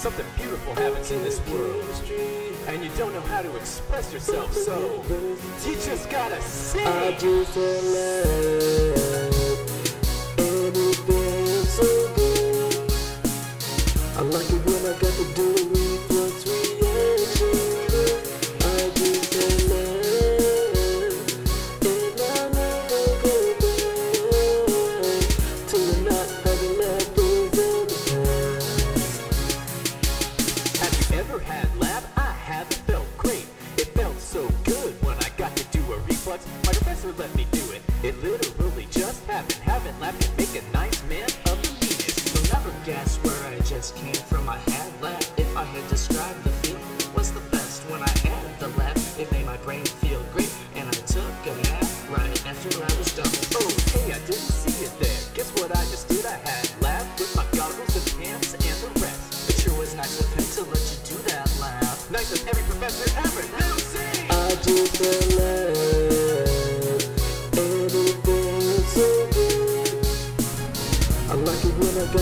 Something beautiful happens in this world. And you don't know how to express yourself, so you just gotta sing. I just so good. I like Professor let me do it. It literally just happened. Having lab can make a nice man of the meanest. You'll never guess where I just came from. I had lab. If I had described the feeling, was the best when I had the lab. It made my brain feel great, and I took a nap right after I was done. Oh, hey, I didn't see it there. Guess what I just did? I had lab with my goggles and pants and the rest. It sure was nice of him to let you do that laugh. Nice of every professor ever. Now sing! I just the love, To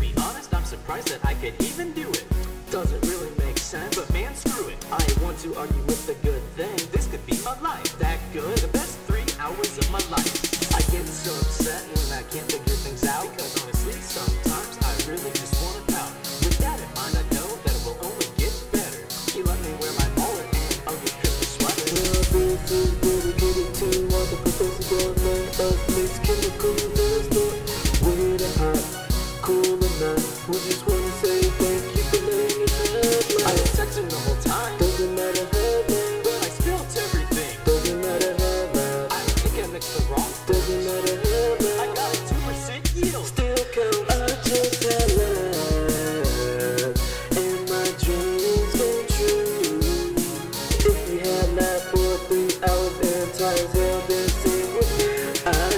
be honest, I'm surprised that I could even do it. Doesn't really make sense, But man, screw it. I want to argue with the good thing. This could be my life. That good. The best three hours of my life. I get so upset when I can't figure things out. Because honestly, sometimes I really just want to pout. With that in mind, I know that it will only get better. He let me wear my mullet and ugly Christmas sweater.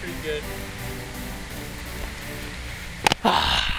pretty good.